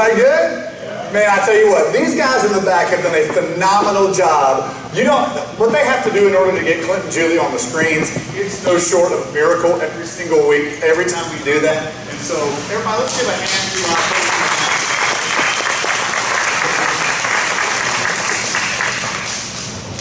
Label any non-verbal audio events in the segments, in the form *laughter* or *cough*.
Everybody good? Man, I tell you what, these guys in the back have done a phenomenal job. You know, what they have to do in order to get Clint and Julie on the screens, it's no short of miracle every single week, every time we do that. And so, everybody, let's give a hand to our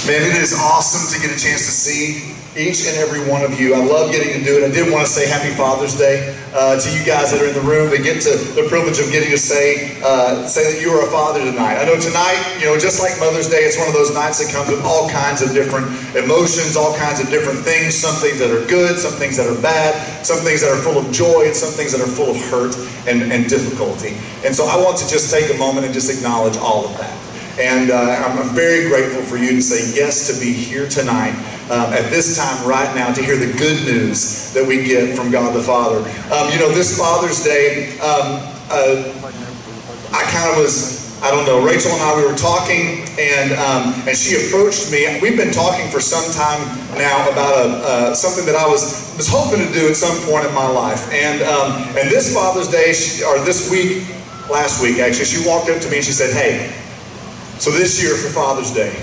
Man, it is awesome to get a chance to see each and every one of you. I love getting to do it. I did want to say Happy Father's Day uh, to you guys that are in the room. They get to the privilege of getting to say uh, say that you are a father tonight. I know tonight, you know, just like Mother's Day, it's one of those nights that comes with all kinds of different emotions, all kinds of different things. Some things that are good, some things that are bad, some things that are full of joy, and some things that are full of hurt and, and difficulty. And so I want to just take a moment and just acknowledge all of that. And uh, I'm very grateful for you to say yes to be here tonight um, at this time right now to hear the good news that we get from God the Father. Um, you know, this Father's Day, um, uh, I kind of was I don't know, Rachel and I, we were talking, and um, and she approached me. We've been talking for some time now about a, uh, something that I was was hoping to do at some point in my life. And um, and this Father's Day, she, or this week, last week actually, she walked up to me and she said, "Hey, so this year for Father's Day,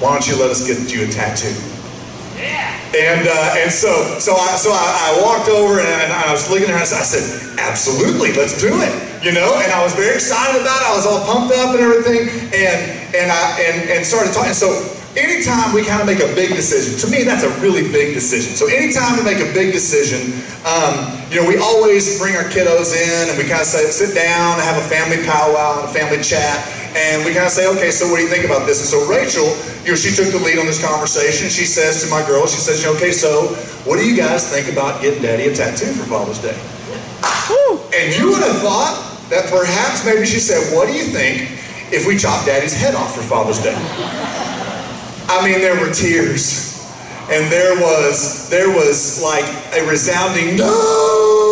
why don't you let us get you a tattoo? Yeah. And uh, and so so I so I, I walked over and, and, I was looking at her and I said, absolutely, let's do it. You know, and I was very excited about it. I was all pumped up and everything, and and I and, and started talking. So anytime we kind of make a big decision, to me that's a really big decision. So anytime we make a big decision, um, you know, we always bring our kiddos in and we kind of say, sit down and have a family powwow and a family chat. And we kind of say, okay, so what do you think about this? And so Rachel, you know, she took the lead on this conversation. She says to my girls, she says, okay, so what do you guys think about getting daddy a tattoo for Father's Day? And you would have thought that perhaps maybe she said, what do you think if we chop daddy's head off for Father's Day? I mean, there were tears. And there was, there was like a resounding no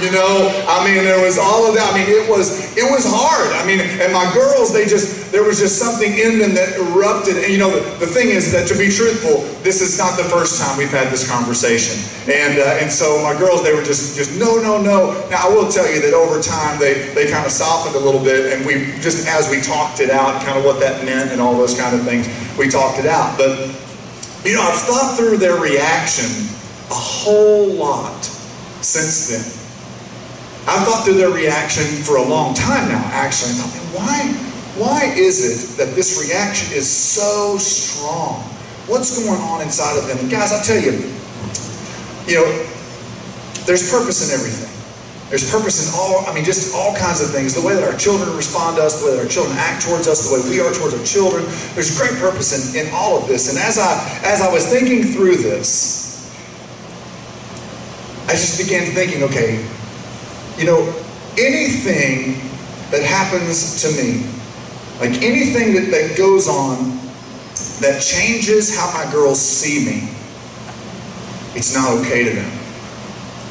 you know, I mean, there was all of that. I mean, it was it was hard. I mean, and my girls, they just there was just something in them that erupted. And you know, the, thing is that to be truthful, this is not the first time we've had this conversation. And uh, and so my girls, they were just just no, no, no. Now I will tell you that over time they they kind of softened a little bit, and we just as we talked it out, kind of what that meant and all those kind of things, we talked it out. But you know, I've thought through their reaction a whole lot since then. I've thought through their reaction for a long time now, actually. I thought, why, why is it that this reaction is so strong? What's going on inside of them? And guys, I'll tell you, you know, there's purpose in everything. There's purpose in all, I mean, just all kinds of things. The way that our children respond to us, the way that our children act towards us, the way we are towards our children. There's great purpose in, in all of this. And as I as I was thinking through this, I just began thinking, okay, you know, anything that happens to me, like anything that, that goes on that changes how my girls see me, it's not okay to them.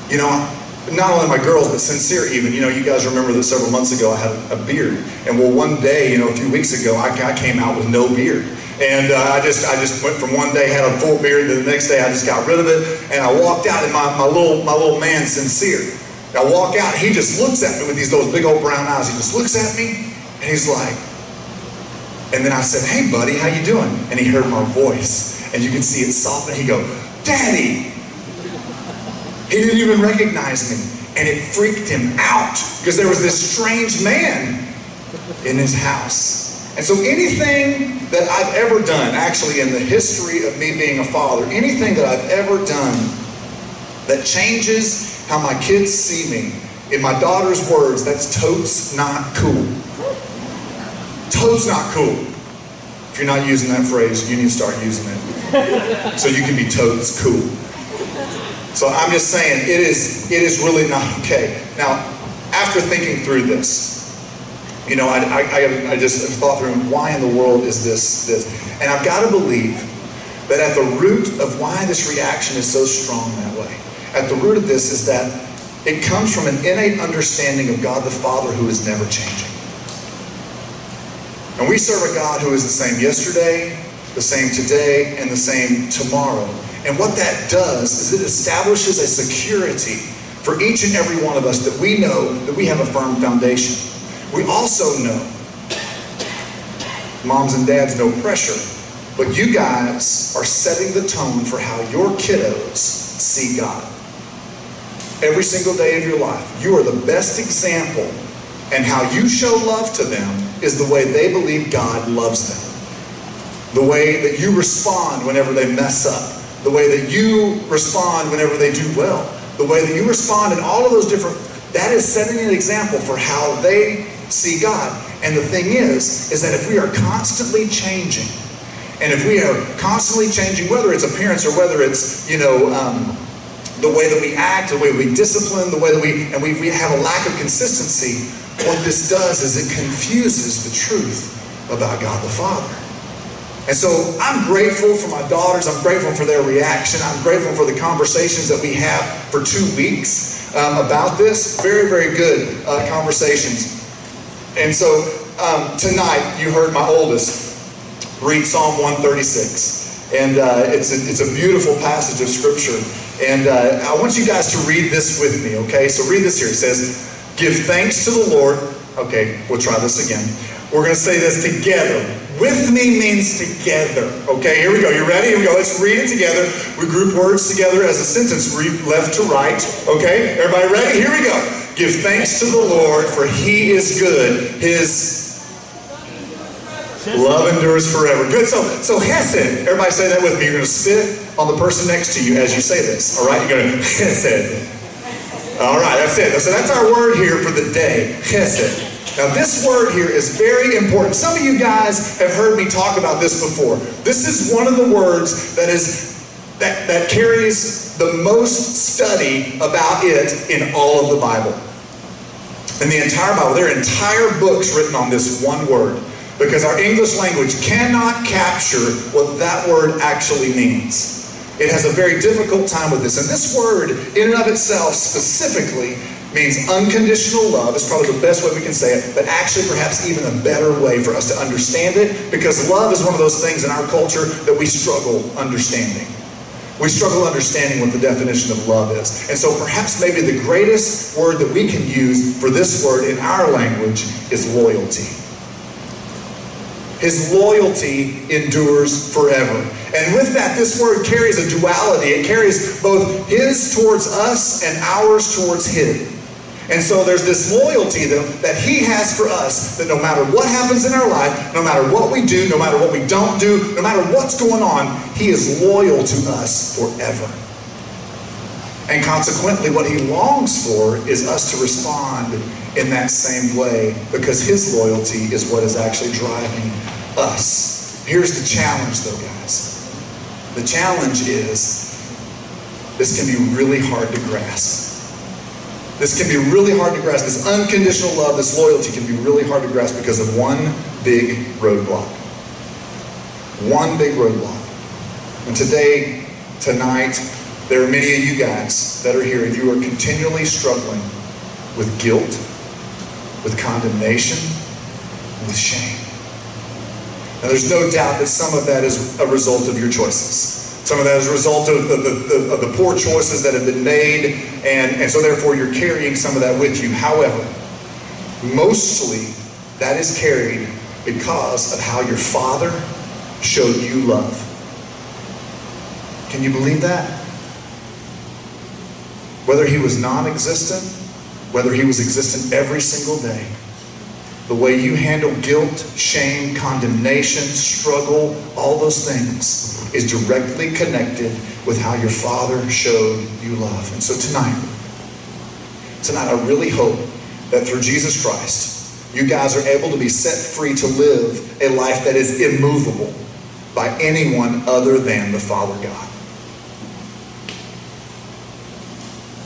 You know, not only my girls, but sincere even. You know, you guys remember that several months ago I had a beard. And well, one day, you know, a few weeks ago, I, I came out with no beard. And uh, I just I just went from one day had a full beard to the next day I just got rid of it and I walked out and my, my little my little man sincere. I walk out, he just looks at me with these those big old brown eyes. He just looks at me, and he's like, and then I said, "Hey, buddy, how you doing?" And he heard my voice, and you can see it soften. He go, "Daddy." He didn't even recognize me, and it freaked him out because there was this strange man in his house. And so anything that I've ever done, actually in the history of me being a father, anything that I've ever done that changes how my kids see me. In my daughter's words, that's totes not cool. Totes not cool. If you're not using that phrase, you need to start using it. *laughs* So you can be totes cool. So I'm just saying, it is, it is really not okay. Now, after thinking through this, you know, I, I, I just thought through why in the world is this, this? And I've got to believe that at the root of why this reaction is so strong that way at the root of this is that it comes from an innate understanding of God the Father who is never changing. And we serve a God who is the same yesterday, the same today, and the same tomorrow. And what that does is it establishes a security for each and every one of us that we know that we have a firm foundation. We also know, moms and dads, no pressure, but you guys are setting the tone for how your kiddos see God. Every single day of your life, you are the best example, and how you show love to them is the way they believe God loves them. The way that you respond whenever they mess up. The way that you respond whenever they do well. The way that you respond in all of those different, that is setting an example for how they see God. And the thing is, is that if we are constantly changing, and if we are constantly changing, whether it's appearance or whether it's, you know, um, the way that we act, the way we discipline, the way that we, and we, we have a lack of consistency, what this does is it confuses the truth about God the Father. And so I'm grateful for my daughters. I'm grateful for their reaction. I'm grateful for the conversations that we have for two weeks um, about this. Very, very good uh, conversations. And so um, tonight, you heard my oldest read Psalm 136. And uh, it's, a, it's a beautiful passage of Scripture. And uh, I want you guys to read this with me, okay? So read this here. It says, Give thanks to the Lord. Okay, we'll try this again. We're going to say this together. With me means together. Okay, here we go. You ready? Here we go. Let's read it together. We group words together as a sentence, read left to right. Okay, everybody ready? Here we go. Give thanks to the Lord, for he is good. His Love endures forever. Good. So, so Hesed. Everybody say that with me. You're going to spit on the person next to you as you say this. All right. You're going *laughs* to Hesed. All right. That's it. So that's our word here for the day. Hesed. Now, this word here is very important. Some of you guys have heard me talk about this before. This is one of the words that is that, that carries the most study about it in all of the Bible. In the entire Bible, there are entire books written on this one word because our English language cannot capture what that word actually means. It has a very difficult time with this. And this word, in and of itself, specifically, means unconditional love. Is probably the best way we can say it, but actually, perhaps even a better way for us to understand it, because love is one of those things in our culture that we struggle understanding. We struggle understanding what the definition of love is. And so perhaps maybe the greatest word that we can use for this word in our language is loyalty. His loyalty endures forever. And with that, this word carries a duality. It carries both his towards us and ours towards him. And so there's this loyalty that, that he has for us that no matter what happens in our life, no matter what we do, no matter what we don't do, no matter what's going on, he is loyal to us forever. And consequently, what he longs for is us to respond in that same way because his loyalty is what is actually driving us. Here's the challenge, though, guys. The challenge is this can be really hard to grasp. This can be really hard to grasp. This unconditional love, this loyalty can be really hard to grasp because of one big roadblock. One big roadblock. And today, tonight, there are many of you guys that are here, and you are continually struggling with guilt, with condemnation, with shame. Now, there's no doubt that some of that is a result of your choices. Some of that is a result of the, the, of the poor choices that have been made, and, and so therefore you're carrying some of that with you. However, mostly that is carried because of how your father showed you love. Can you believe that? Whether he was non existent, whether he was existent every single day, the way you handle guilt, shame, condemnation, struggle, all those things is directly connected with how your father showed you love. And so tonight, tonight I really hope that through Jesus Christ, you guys are able to be set free to live a life that is immovable by anyone other than the Father God.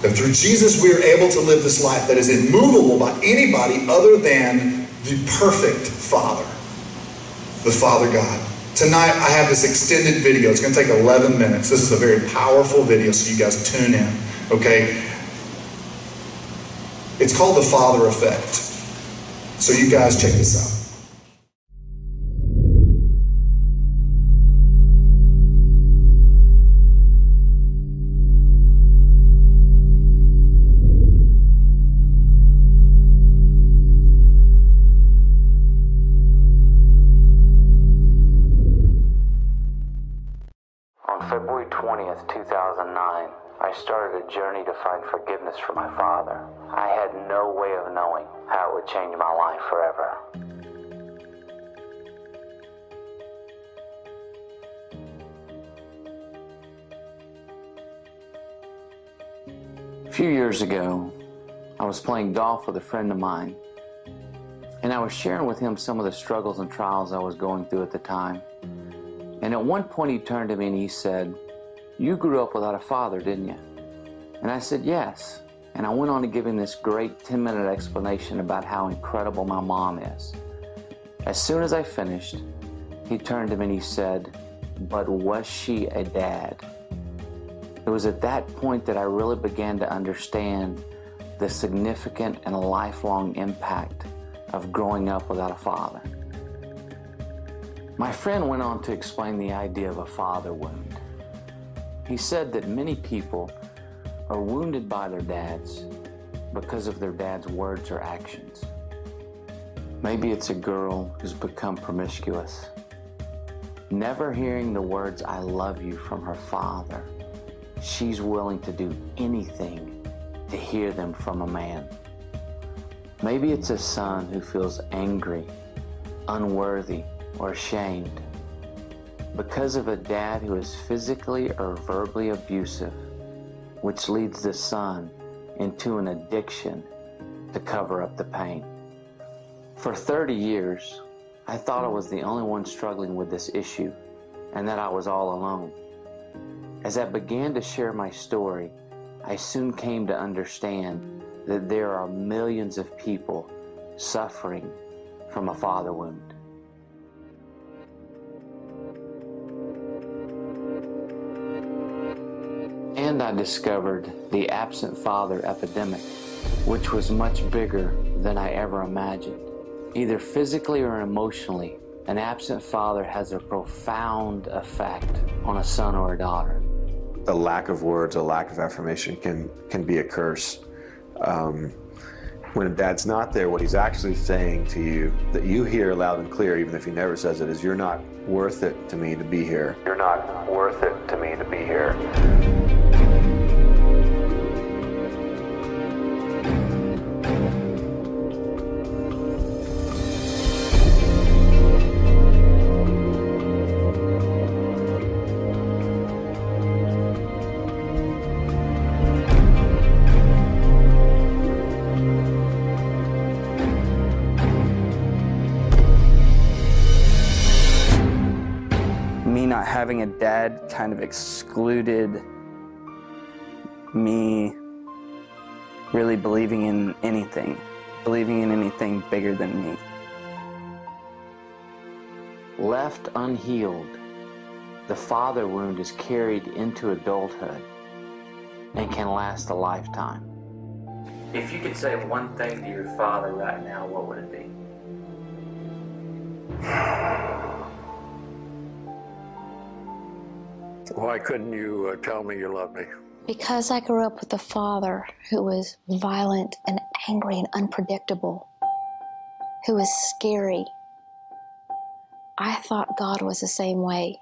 That through Jesus we are able to live this life that is immovable by anybody other than the perfect Father, the Father God. Tonight I have this extended video. It's going to take 11 minutes. This is a very powerful video, so you guys tune in, okay? It's called the Father Effect. So you guys check this out. Find forgiveness for my father. I had no way of knowing how it would change my life forever. A few years ago, I was playing golf with a friend of mine, and I was sharing with him some of the struggles and trials I was going through at the time. And at one point, he turned to me and he said, You grew up without a father, didn't you? And I said, Yes. And I went on to give him this great 10 minute explanation about how incredible my mom is. As soon as I finished, he turned to me and he said, But was she a dad? It was at that point that I really began to understand the significant and lifelong impact of growing up without a father. My friend went on to explain the idea of a father wound. He said that many people are wounded by their dads because of their dad's words or actions. Maybe it's a girl who's become promiscuous, never hearing the words, I love you from her father. She's willing to do anything to hear them from a man. Maybe it's a son who feels angry, unworthy, or ashamed because of a dad who is physically or verbally abusive, which leads the son into an addiction to cover up the pain. For 30 years, I thought I was the only one struggling with this issue and that I was all alone. As I began to share my story, I soon came to understand that there are millions of people suffering from a father wound. And I discovered the absent father epidemic, which was much bigger than I ever imagined. Either physically or emotionally, an absent father has a profound effect on a son or a daughter. A lack of words, a lack of affirmation can, can be a curse. Um, when a dad's not there, what he's actually saying to you that you hear loud and clear, even if he never says it, is you're not worth it to me to be here. You're not worth it to me to be here. Excluded me really believing in anything, believing in anything bigger than me. Left unhealed, the father wound is carried into adulthood and can last a lifetime. If you could say one thing to your father right now, what would it be? Why couldn't you uh, tell me you love me? Because I grew up with a father who was violent and angry and unpredictable, who was scary. I thought God was the same way.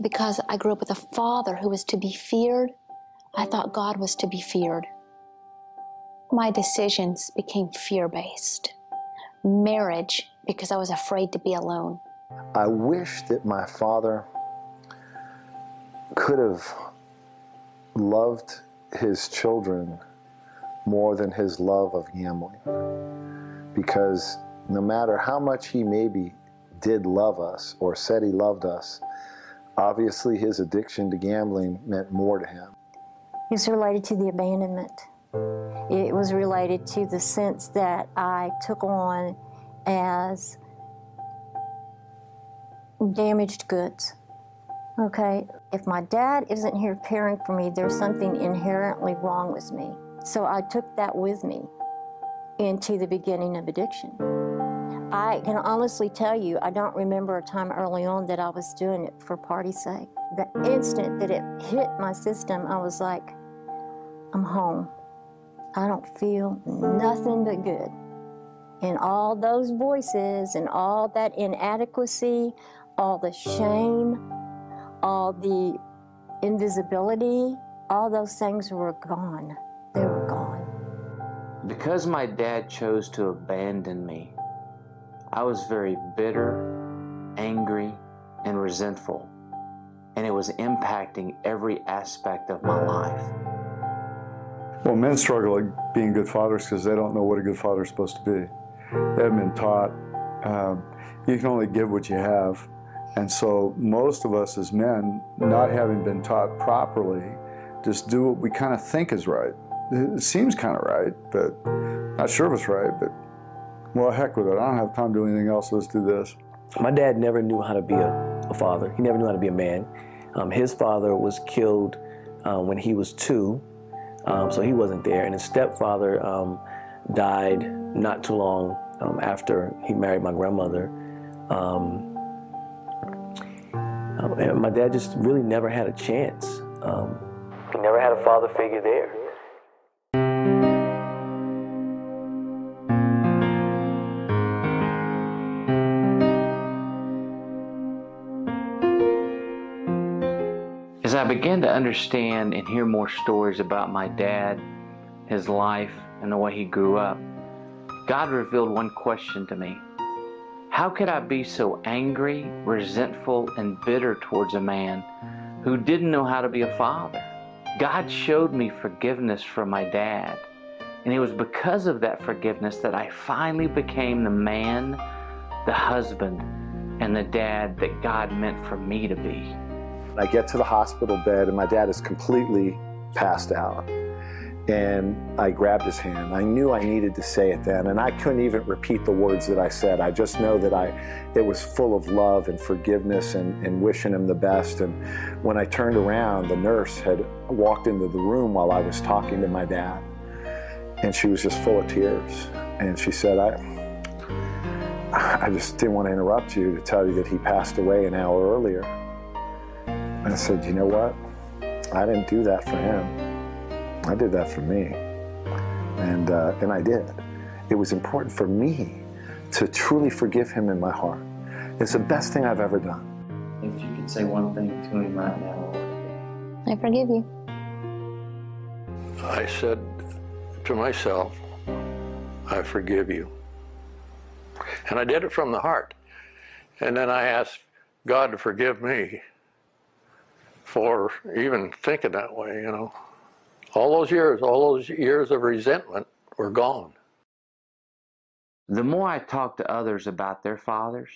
Because I grew up with a father who was to be feared, I thought God was to be feared. My decisions became fear based. Marriage, because I was afraid to be alone. I wish that my father could have loved his children more than his love of gambling. Because no matter how much he maybe did love us or said he loved us, obviously his addiction to gambling meant more to him. It's related to the abandonment. It was related to the sense that I took on as damaged goods. Okay, if my dad isn't here caring for me, there's something inherently wrong with me. So I took that with me into the beginning of addiction. I can honestly tell you, I don't remember a time early on that I was doing it for party's sake. The instant that it hit my system, I was like, I'm home. I don't feel nothing but good. And all those voices and all that inadequacy, all the shame, all the invisibility, all those things were gone. They were gone. Because my dad chose to abandon me, I was very bitter, angry, and resentful, and it was impacting every aspect of my life. Well, men struggle at being good fathers because they don't know what a good father is supposed to be. They haven't been taught. Um, you can only give what you have. And so, most of us as men, not having been taught properly, just do what we kind of think is right. It seems kind of right, but not sure if it's right. But well, heck with it. I don't have time to do anything else. Let's do this. My dad never knew how to be a, a father. He never knew how to be a man. Um, his father was killed uh, when he was two um, so he wasn't there. And his stepfather um, died not too long um, after he married my grandmother. Um, um, my dad just really never had a chance. Um, he never had a father figure there. As I began to understand and hear more stories about my dad, his life, and the way he grew up, God revealed one question to me. How could I be so angry, resentful, and bitter towards a man who didn't know how to be a father? God showed me forgiveness from my dad, and it was because of that forgiveness that I finally became the man, the husband, and the dad that God meant for me to be. I get to the hospital bed and my dad is completely passed out. And I grabbed his hand. I knew I needed to say it then, and I couldn't even repeat the words that I said. I just know that I, it was full of love and forgiveness and, and wishing him the best. And when I turned around, the nurse had walked into the room while I was talking to my dad, and she was just full of tears. And she said, "I, I just didn't want to interrupt you to tell you that he passed away an hour earlier." And I said, you know what? I didn't do that for him. I did that for me. And, uh, and I did. It was important for me to truly forgive him in my heart. It's the best thing I've ever done. If you could say one thing to him right now, what would it I forgive you. I said to myself, I forgive you. And I did it from the heart. And then I asked God to forgive me for even thinking that way, you know. All those years, all those years of resentment were gone. The more I talked to others about their fathers,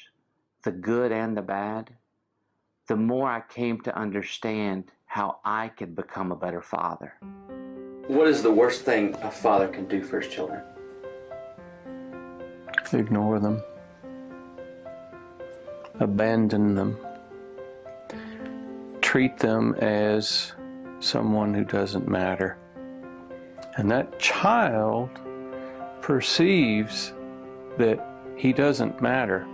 the good and the bad, the more I came to understand how I could become a better father. What is the worst thing a father can do for his children? Ignore them. Abandon them. Treat them as someone who doesn't matter. And that child perceives that he doesn't matter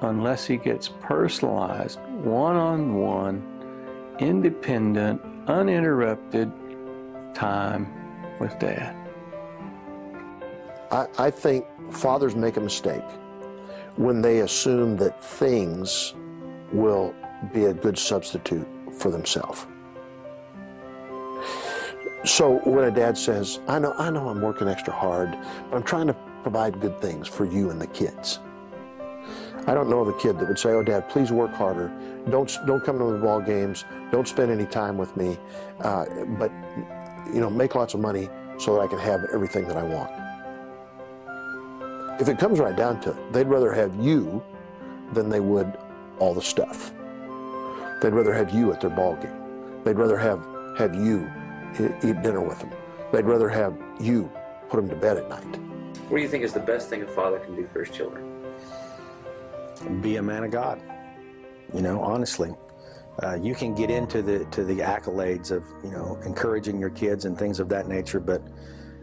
unless he gets personalized, one on one, independent, uninterrupted time with dad. I, I think fathers make a mistake when they assume that things will be a good substitute for themselves. So when a dad says, I know, I know I'm working extra hard, but I'm trying to provide good things for you and the kids. I don't know of a kid that would say, "Oh, Dad, please work harder. Don't don't come to the ball games. Don't spend any time with me, uh, but you know, make lots of money so that I can have everything that I want." If it comes right down to it, they'd rather have you than they would all the stuff. They'd rather have you at their ball game. They'd rather have have you eat dinner with them. They'd rather have you put them to bed at night. What do you think is the best thing a father can do for his children? be a man of God. You know, honestly, uh, you can get into the to the accolades of you know encouraging your kids and things of that nature, but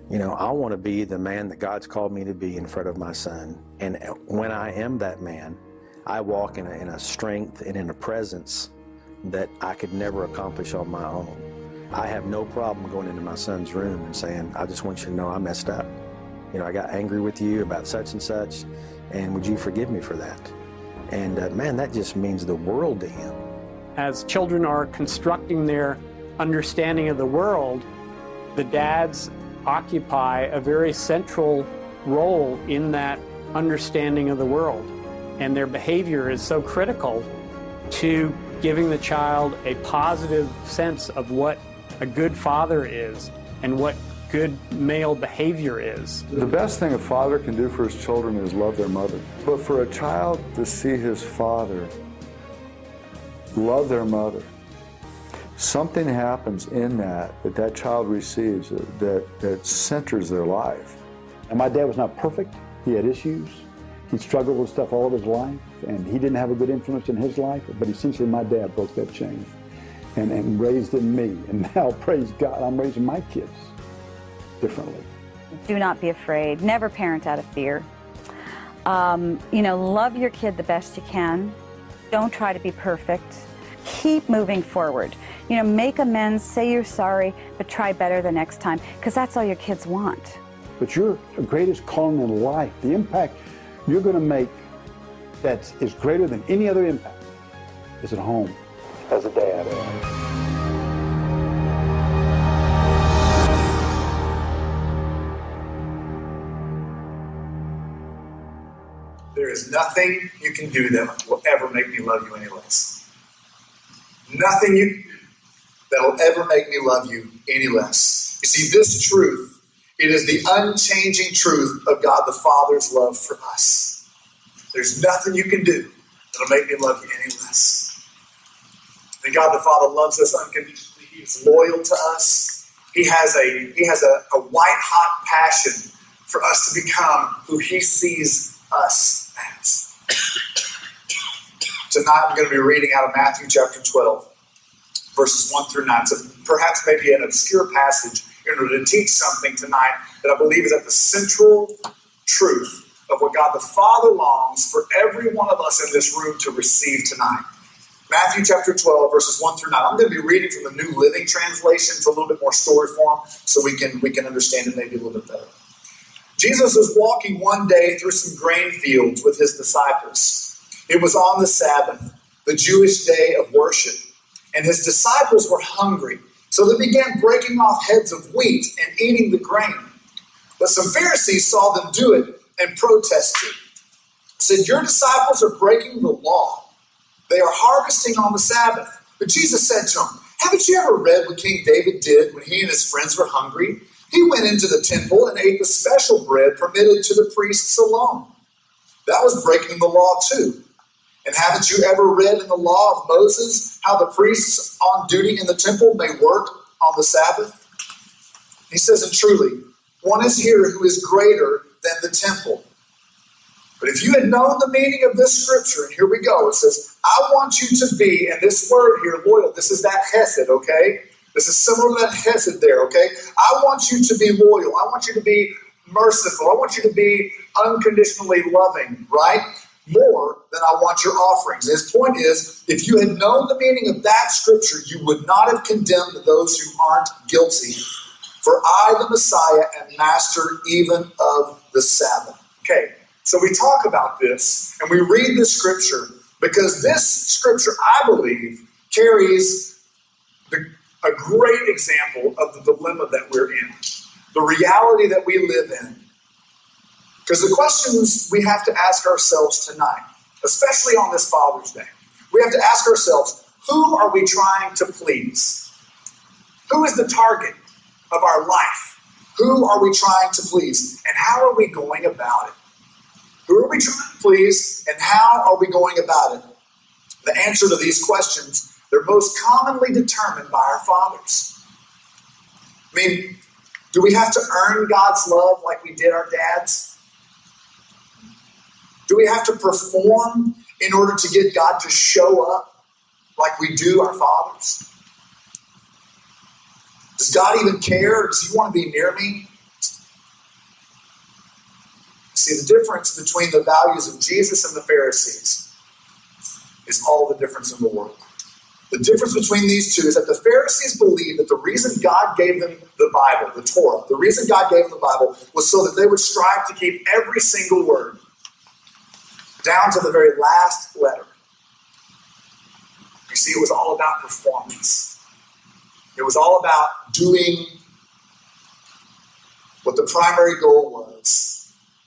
you know, I want to be the man that God's called me to be in front of my son. And when I am that man, I walk in a, in a strength and in a presence that I could never accomplish on my own. I have no problem going into my son's room and saying, I just want you to know I messed up. You know, I got angry with you about such and such, and would you forgive me for that? And uh, man, that just means the world to him. as children are constructing their understanding of the world, the dads occupy a very central role in that understanding of the world. And their behavior is so critical to giving the child a positive sense of what a good father is and what good male behavior is. The best thing a father can do for his children is love their mother. But for a child to see his father love their mother, something happens in that that that child receives that, that, that centers their life. And my dad was not perfect. He had issues. He struggled with stuff all of his life, and he didn't have a good influence in his life. But essentially, my dad broke that chain and, and raised in me. *laughs* And now, praise God, I'm raising my kids differently. Do not be afraid. Never parent out of fear. Um, you know, love your kid the best you can. Don't try to be perfect. Keep moving forward. You know, make amends, say you're sorry, but try better the next time because that's all your kids want. But your greatest calling in life, the impact you're going to make that is greater than any other impact, is at home as a dad. There is nothing you can do that will ever make me love you any less. Nothing you that will ever make me love you any less. You see, this truth, it is the unchanging truth of God the Father's love for us. There's nothing you can do that'll make me love you any less. And God the Father loves us unconditionally. He's loyal to us. He has a he has a, a white hot passion for us to become who He sees us as. *coughs* Tonight I'm going to be reading out of Matthew chapter 12, verses 1 through 9. So perhaps maybe an obscure passage in order to teach something tonight that I believe is at the central truth of what God the Father longs for every one of us in this room to receive tonight. Matthew chapter 12, verses 1 through 9. I'm going to be reading from the New Living Translation. It's a little bit more story form, so we can we can understand it maybe a little bit better. Jesus was walking one day through some grain fields with his disciples. It was on the Sabbath, the Jewish day of worship, and his disciples were hungry. So they began breaking off heads of wheat and eating the grain. But some Pharisees saw them do it and protested. Said, Your disciples are breaking the law. They are harvesting on the Sabbath. But Jesus said to them, Haven't you ever read what King David did when he and his friends were hungry? He went into the temple and ate the special bread permitted to the priests alone. That was breaking the law too. And haven't you ever read in the law of Moses how the priests on duty in the temple may work on the Sabbath? He says, and truly, one is here who is greater than the temple. But if you had known the meaning of this scripture, and here we go, it says, I want you to be, and this word here, loyal, this is that hesed, okay? This is similar to that hesed there, okay? I want you to be loyal. I want you to be merciful. I want you to be unconditionally loving, right? More than I want your offerings. His point is, if you had known the meaning of that scripture, you would not have condemned those who aren't guilty. For I, the Messiah, am master even of the Sabbath. Okay, so we talk about this and we read this scripture because this scripture, I believe, carries the, a great example of the dilemma that we're in, the reality that we live in. Because the questions we have to ask ourselves tonight, especially on this Father's Day, we have to ask ourselves who are we trying to please? Who is the target of our life? Who are we trying to please? And how are we going about it? Who are we trying to please, and how are we going about it? The answer to these questions, they're most commonly determined by our fathers. I mean, do we have to earn God's love like we did our dads? Do we have to perform in order to get God to show up like we do our fathers? Does God even care? Does He want to be near me? See, the difference between the values of Jesus and the Pharisees is all the difference in the world. The difference between these two is that the Pharisees believed that the reason God gave them the Bible, the Torah, the reason God gave them the Bible was so that they would strive to keep every single word down to the very last letter. You see, it was all about performance. It was all about doing what the primary goal was,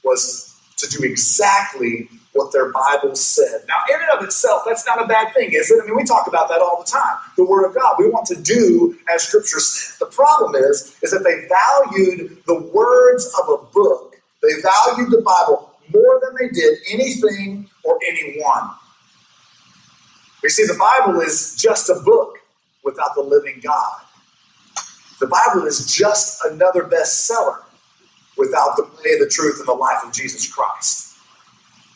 was to do exactly what their Bible said. Now, in and of itself, that's not a bad thing, is it? I mean, we talk about that all the time. The Word of God. We want to do as Scripture says. The problem is, is that they valued the words of a book. They valued the Bible more than they did anything or anyone. We see the Bible is just a book without the living God. The Bible is just another bestseller without the way, the truth, and the life of Jesus Christ.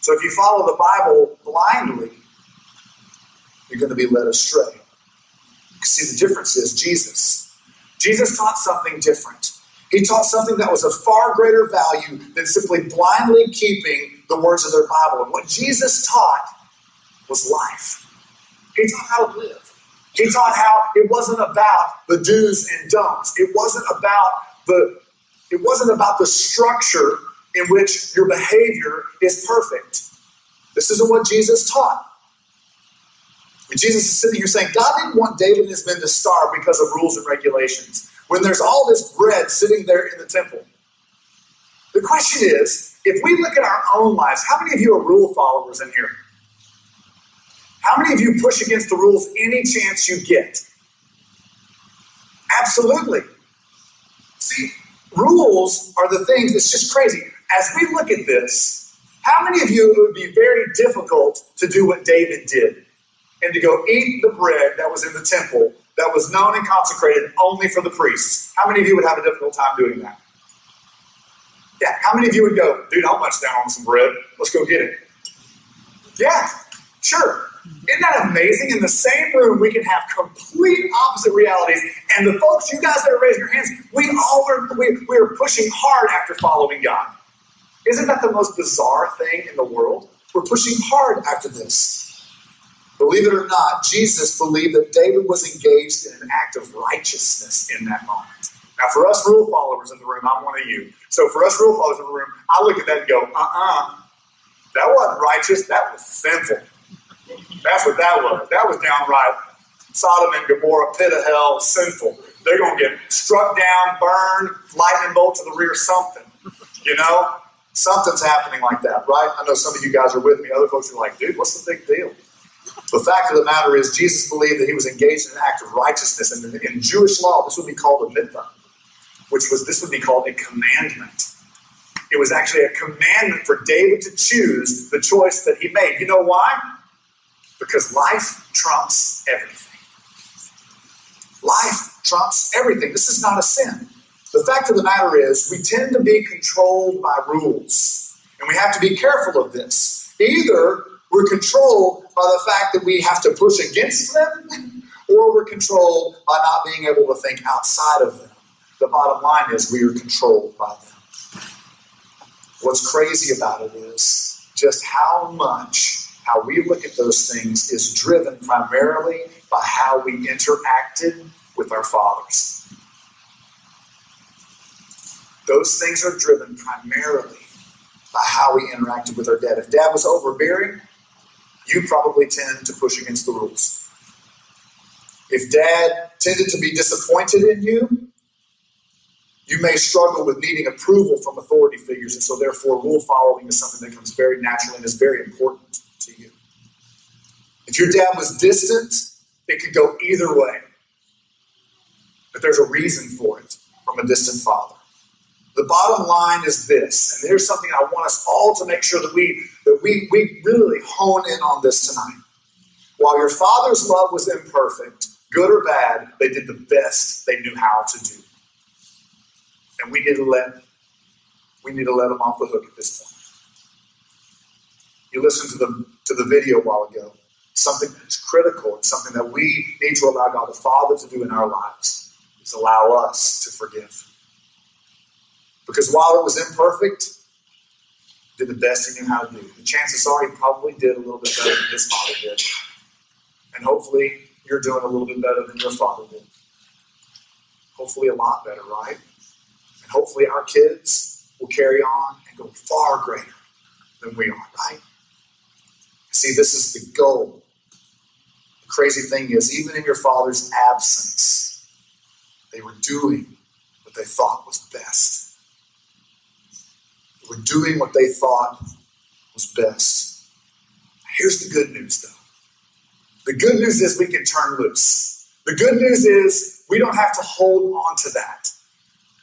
So if you follow the Bible blindly, you're going to be led astray. See, the difference is Jesus. Jesus taught something different. He taught something that was of far greater value than simply blindly keeping the words of their Bible. And what Jesus taught was life. He taught how to live. He taught how it wasn't about the do's and don'ts. It wasn't about the it wasn't about the structure in which your behavior is perfect. This isn't what Jesus taught. When Jesus is sitting here saying, God didn't want David and his men to starve because of rules and regulations, when there's all this bread sitting there in the temple. The question is, if we look at our own lives, how many of you are rule followers in here? How many of you push against the rules any chance you get? Absolutely. See, rules are the things that's just crazy. As we look at this, how many of you it would be very difficult to do what David did and to go eat the bread that was in the temple that was known and consecrated only for the priests? How many of you would have a difficult time doing that? Yeah, how many of you would go, dude, I'll munch down on some bread. Let's go get it. Yeah, sure. Isn't that amazing? In the same room, we can have complete opposite realities. And the folks, you guys that are raising your hands, we all are we, pushing hard after following God. Isn't that the most bizarre thing in the world? We're pushing hard after this. Believe it or not, Jesus believed that David was engaged in an act of righteousness in that moment. Now, for us rule followers in the room, I'm one of you. So, for us rule followers in the room, I look at that and go, uh uh-uh, uh, that wasn't righteous, that was sinful. That's what that was. That was downright Sodom and Gomorrah, pit of hell, sinful. They're going to get struck down, burned, lightning bolt to the rear, something. You know? Something's happening like that, right? I know some of you guys are with me. Other folks are like, dude, what's the big deal? The fact of the matter is, Jesus believed that he was engaged in an act of righteousness. And in Jewish law, this would be called a mitzvah, which was this would be called a commandment. It was actually a commandment for David to choose the choice that he made. You know why? Because life trumps everything. Life trumps everything. This is not a sin. The fact of the matter is, we tend to be controlled by rules. And we have to be careful of this. Either we're controlled by the fact that we have to push against them, *laughs* or we're controlled by not being able to think outside of them. The bottom line is we are controlled by them. What's crazy about it is just how much how we look at those things is driven primarily by how we interacted with our fathers. Those things are driven primarily by how we interacted with our dad. If dad was overbearing, you probably tend to push against the rules. If dad tended to be disappointed in you, you may struggle with needing approval from authority figures, and so therefore rule following is something that comes very naturally and is very important to you. If your dad was distant, it could go either way. But there's a reason for it from a distant father. The bottom line is this, and here's something I want us all to make sure that we that we, we really hone in on this tonight. While your father's love was imperfect, good or bad, they did the best they knew how to do. And we need to let we need to let them off the hook at this point. You listened to the to the video a while ago. Something that's critical and something that we need to allow God the Father to do in our lives is allow us to forgive. Because while it was imperfect, did the best he knew how to do. The chances are he probably did a little bit better than his father did. And hopefully you're doing a little bit better than your father did. Hopefully a lot better, right? And hopefully our kids will carry on and go far greater than we are, right? See, this is the goal. The crazy thing is, even in your father's absence, they were doing what they thought was best. They were doing what they thought was best. Here's the good news, though. The good news is we can turn loose. The good news is we don't have to hold on to that.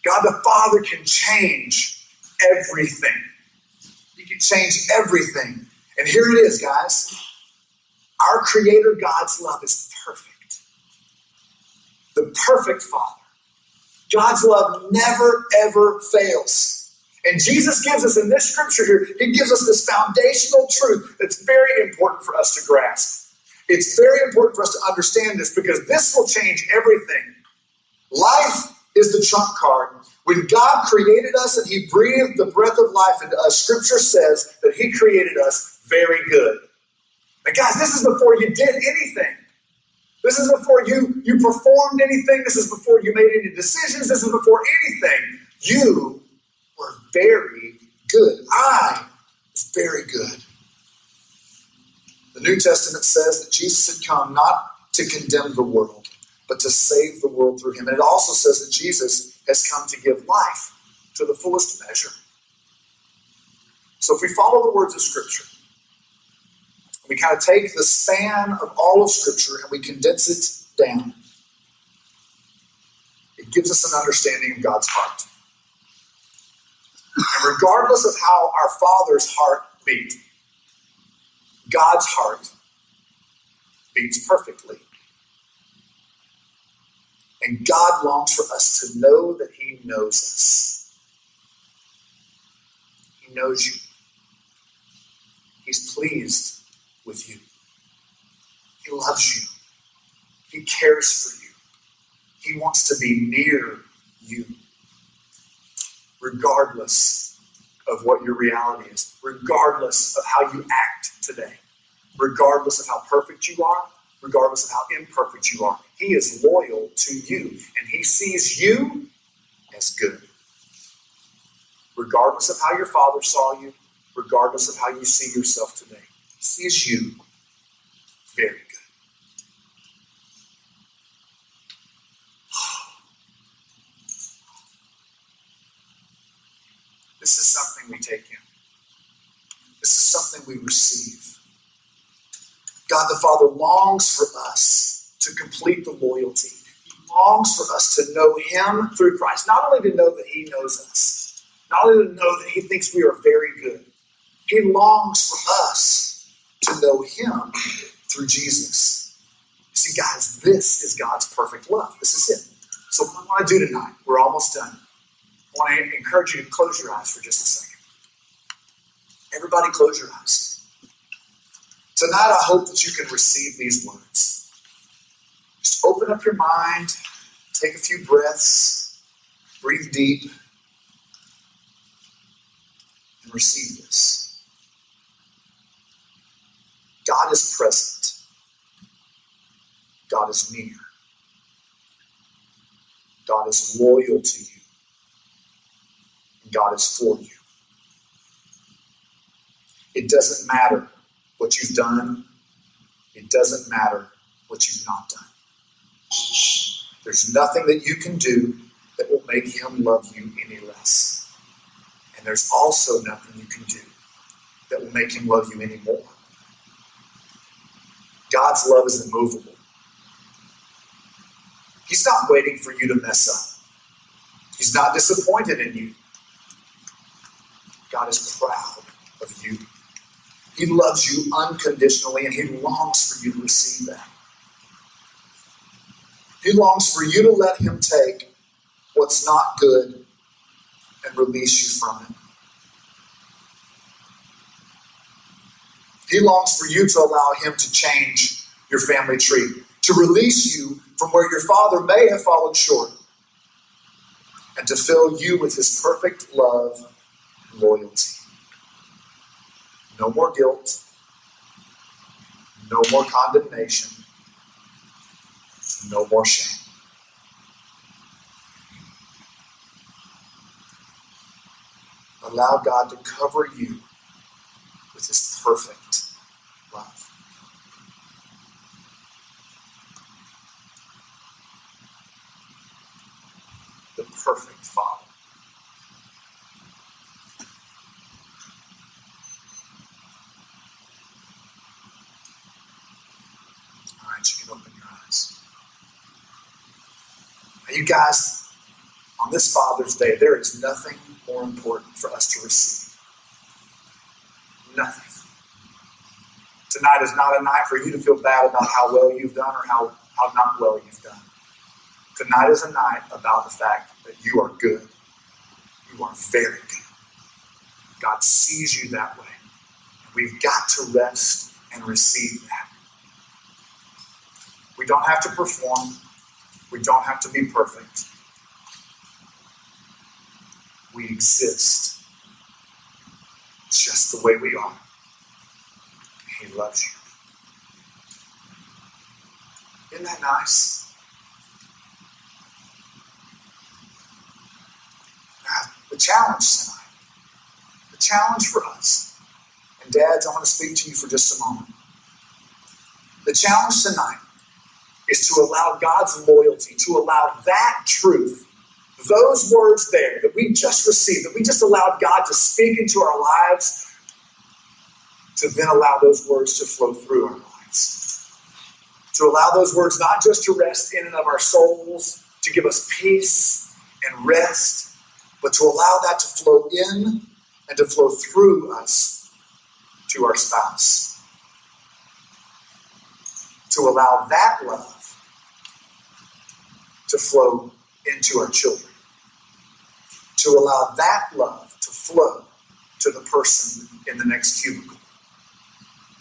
God the Father can change everything. He can change everything. And here it is, guys. Our Creator God's love is perfect. The perfect Father. God's love never, ever fails. And Jesus gives us in this scripture here, He gives us this foundational truth that's very important for us to grasp. It's very important for us to understand this because this will change everything. Life is the trump card. When God created us and He breathed the breath of life into us, Scripture says that He created us very good. And guys, this is before you did anything. This is before you you performed anything. This is before you made any decisions. This is before anything. You were very good. I was very good. The New Testament says that Jesus had come not to condemn the world, but to save the world through him. And it also says that Jesus has come to give life to the fullest measure. So if we follow the words of Scripture, we kind of take the span of all of Scripture and we condense it down, it gives us an understanding of God's heart. And regardless of how our Father's heart beat, God's heart beats perfectly. And God longs for us to know that He knows us. He knows you. He's pleased with you. He loves you. He cares for you. He wants to be near you, regardless of what your reality is, regardless of how you act today, regardless of how perfect you are, regardless of how imperfect you are. He is loyal to you, and He sees you as good. Regardless of how your father saw you, regardless of how you see yourself today, Sees you very good. *sighs* This is something we take in. This is something we receive. God the Father longs for us to complete the loyalty. He longs for us to know Him through Christ. Not only to know that He knows us, not only to know that He thinks we are very good, He longs for us to know Him through Jesus. See, guys, this is God's perfect love. This is it. So, what I want to do tonight, we're almost done. I want to encourage you to close your eyes for just a second. Everybody, close your eyes. Tonight, I hope that you can receive these words. Just open up your mind, take a few breaths, breathe deep, and receive this. God is present, God is near, God is loyal to you, and God is for you. It doesn't matter what you've done, it doesn't matter what you've not done. There's nothing that you can do that will make him love you any less. And there's also nothing you can do that will make him love you any more. God's love is immovable. He's not waiting for you to mess up. He's not disappointed in you. God is proud of you. He loves you unconditionally and He longs for you to receive that. He longs for you to let Him take what's not good and release you from it. He longs for you to allow Him to change your family tree, to release you from where your father may have fallen short, and to fill you with His perfect love and loyalty. No more guilt. No more condemnation. No more shame. Allow God to cover you with His perfect love. Perfect Father. All right, you can open your eyes. Now, you guys, on this Father's Day, there is nothing more important for us to receive. Nothing. Tonight is not a night for you to feel bad about how well you've done or how, how not well you've done. Tonight is a night about the fact that you are good. You are very good. God sees you that way. We've got to rest and receive that. We don't have to perform. We don't have to be perfect. We exist just the way we are. He loves you. Isn't that nice? Now, the challenge tonight, the challenge for us, and dads, I want to speak to you for just a moment. The challenge tonight is to allow God's loyalty, to allow that truth, those words there that we just received, that we just allowed God to speak into our lives, to then allow those words to flow through our lives. To allow those words not just to rest in and of our souls, to give us peace and rest, but to allow that to flow in and to flow through us to our spouse. To allow that love to flow into our children. To allow that love to flow to the person in the next cubicle,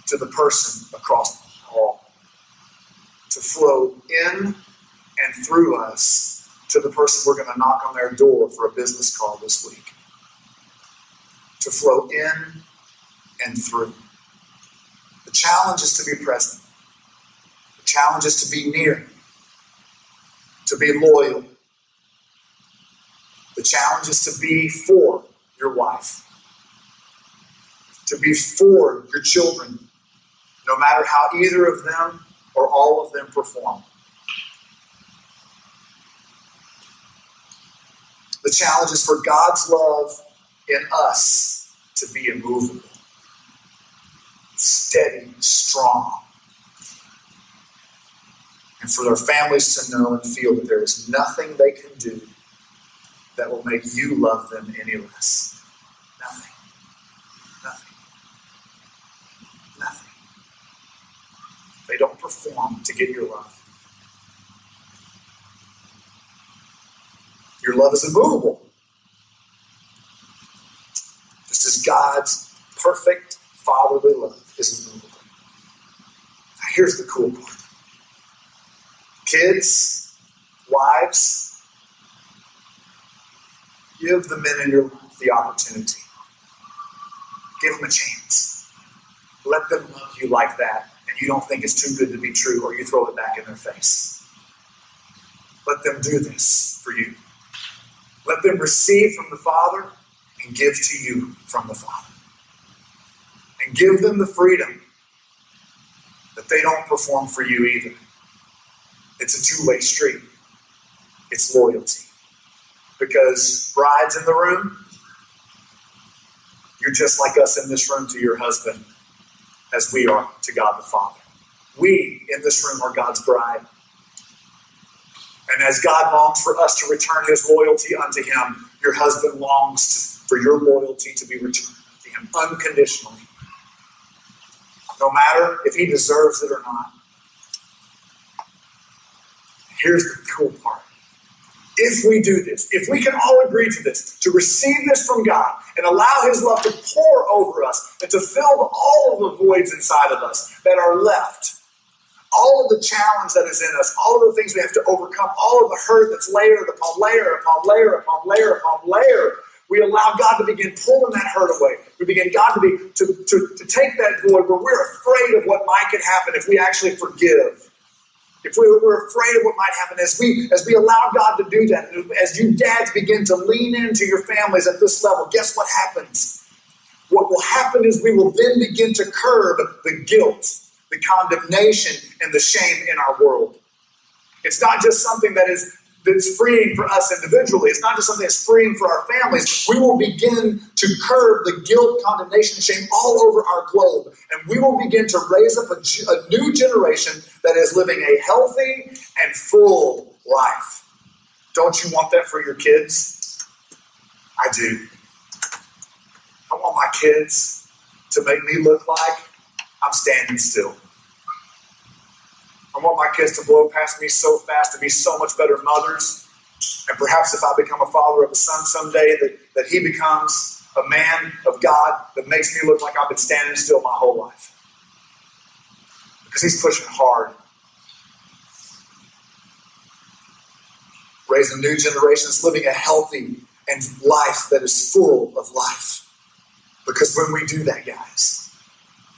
to the person across the hall, to flow in and through us to the person we're going to knock on their door for a business call this week. To flow in and through. The challenge is to be present. The challenge is to be near to be loyal. The challenge is to be for your wife, to be for your children, no matter how either of them or all of them perform. The challenge is for God's love in us to be immovable, steady, strong, and for their families to know and feel that there is nothing they can do that will make you love them any less. Nothing. Nothing. Nothing. They don't perform to get your love. Your love is immovable. Just as God's perfect fatherly love is immovable. Now, here's the cool part kids, wives, give the men in your life the opportunity. Give them a chance. Let them love you like that, and you don't think it's too good to be true, or you throw it back in their face. Let them do this for you. Let them receive from the Father and give to you from the Father. And give them the freedom that they don't perform for you either. It's a two way street. It's loyalty. Because brides in the room, you're just like us in this room to your husband, as we are to God the Father. We in this room are God's bride. And as God longs for us to return his loyalty unto him, your husband longs for your loyalty to be returned to him unconditionally. No matter if he deserves it or not. Here's the cool part. If we do this, if we can all agree to this, to receive this from God and allow His love to pour over us and to fill all of the voids inside of us that are left, all of the challenge that is in us, all of the things we have to overcome, all of the hurt that's layered upon layer upon layer upon layer upon layer, we allow God to begin pulling that hurt away. We begin God to be to, to, to take that void where we're afraid of what might could happen if we actually forgive if we were afraid of what might happen, as we as we allow God to do that, as you dads begin to lean into your families at this level, guess what happens? What will happen is we will then begin to curb the guilt, the condemnation, and the shame in our world. It's not just something that is that's freeing for us individually. It's not just something that's freeing for our families. We will begin to curb the guilt, condemnation, shame all over our globe. And we will begin to raise up a, a new generation that is living a healthy and full life. Don't you want that for your kids? I do. I want my kids to make me look like I'm standing still. I want my kids to blow past me so fast to be so much better mothers. And perhaps if I become a father of a son someday, that, that he becomes a man of God that makes me look like I've been standing still my whole life. Because he's pushing hard. Raising new generations, living a healthy and life that is full of life. Because when we do that, guys,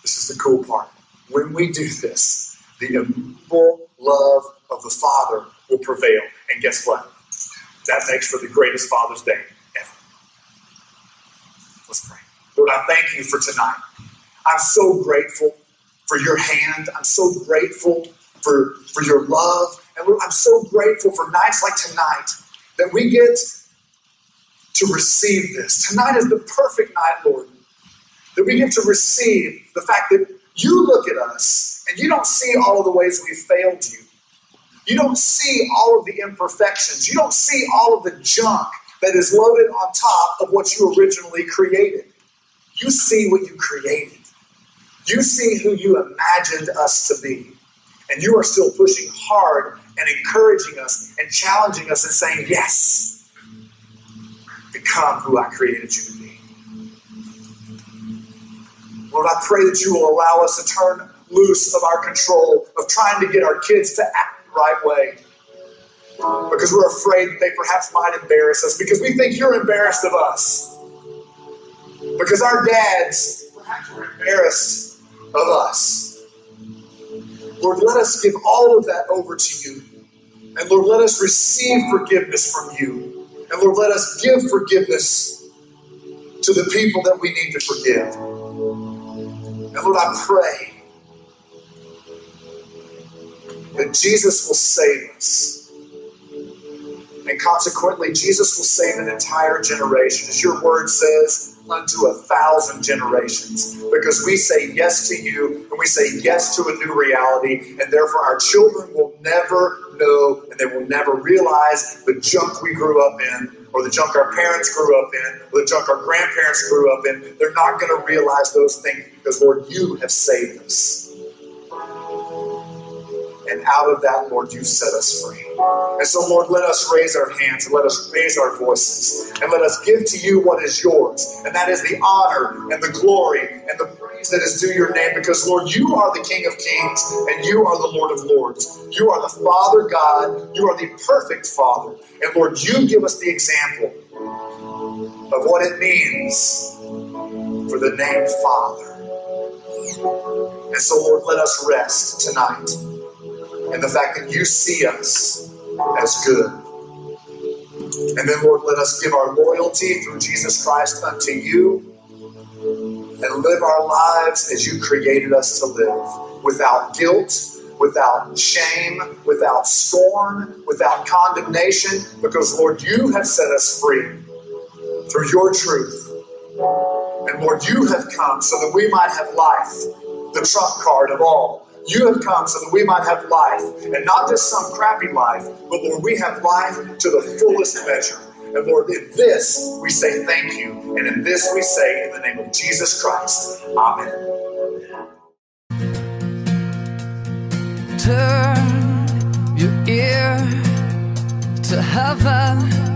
this is the cool part. When we do this, the immovable love of the Father will prevail. And guess what? That makes for the greatest Father's Day ever. Let's pray. Lord, I thank you for tonight. I'm so grateful for your hand. I'm so grateful for, for your love. And Lord, I'm so grateful for nights like tonight that we get to receive this. Tonight is the perfect night, Lord, that we get to receive the fact that you look at us and you don't see all of the ways we've failed you. You don't see all of the imperfections. You don't see all of the junk that is loaded on top of what you originally created. You see what you created. You see who you imagined us to be. And you are still pushing hard and encouraging us and challenging us and saying, Yes, become who I created you to be. Lord, I pray that you will allow us to turn loose of our control of trying to get our kids to act the right way. Because we're afraid that they perhaps might embarrass us, because we think you're embarrassed of us. Because our dads perhaps were embarrassed of us. Lord, let us give all of that over to you. And Lord, let us receive forgiveness from you. And Lord, let us give forgiveness to the people that we need to forgive. And Lord, I pray that Jesus will save us. And consequently, Jesus will save an entire generation. As your word says, unto a thousand generations. Because we say yes to you and we say yes to a new reality. And therefore, our children will never know and they will never realize the junk we grew up in or the junk our parents grew up in, or the junk our grandparents grew up in, they're not going to realize those things because, Lord, you have saved us. And out of that, Lord, you set us free. And so, Lord, let us raise our hands and let us raise our voices and let us give to you what is yours. And that is the honor and the glory and the that is due your name because, Lord, you are the King of kings and you are the Lord of lords. You are the Father God. You are the perfect Father. And, Lord, you give us the example of what it means for the name Father. And so, Lord, let us rest tonight in the fact that you see us as good. And then, Lord, let us give our loyalty through Jesus Christ unto you and live our lives as you created us to live without guilt, without shame, without scorn, without condemnation, because, Lord, you have set us free through your truth. And Lord, you have come so that we might have life, the trump card of all. You have come so that we might have life, and not just some crappy life, but Lord, we have life to the fullest measure. And Lord, in this we say thank you, and in this we say in the name of Jesus Christ, Amen. Turn your ear to heaven